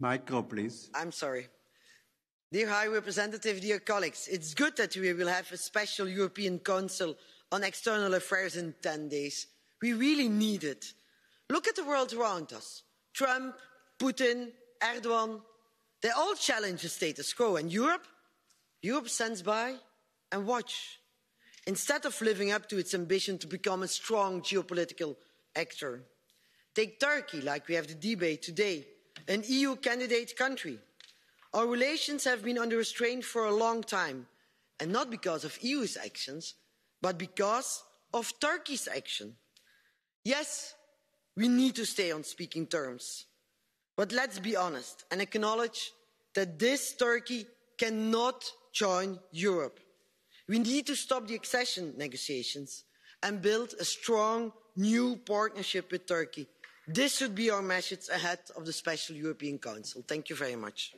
Micro, please. I'm sorry. Dear High Representative, dear colleagues, it's good that we will have a special European Council on External Affairs in 10 days. We really need it. Look at the world around us. Trump, Putin, Erdogan, they all challenge the status quo. And Europe? Europe stands by and watch. Instead of living up to its ambition to become a strong geopolitical actor. Take Turkey, like we have the debate today an eu candidate country. our relations have been under strain for a long time and not because of the eu's actions but because of turkey's action. yes we need to stay on speaking terms but let's be honest and acknowledge that this turkey cannot join europe. we need to stop the accession negotiations and build a strong new partnership with turkey this should be our message ahead of the special european council. thank you very much.